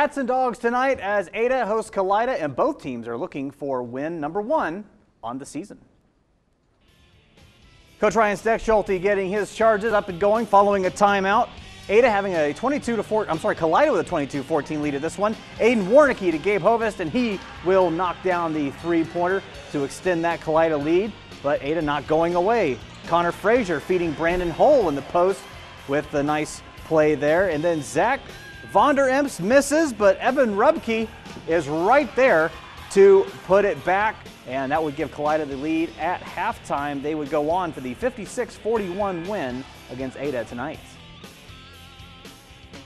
Cats and dogs tonight as Ada hosts Kalida, and both teams are looking for win number one on the season. Coach Ryan Steckschulte getting his charges up and going following a timeout. Ada having a 22 to 4, I'm sorry, Kalida with a 22-14 lead at this one. Aiden Warnicki to Gabe Hovest, and he will knock down the three-pointer to extend that Kalida lead, but Ada not going away. Connor Frazier feeding Brandon Hole in the post with the nice play there, and then Zach Vonderembse misses, but Evan Rubke is right there to put it back, and that would give Kalida the lead at halftime. They would go on for the 56-41 win against Ada tonight.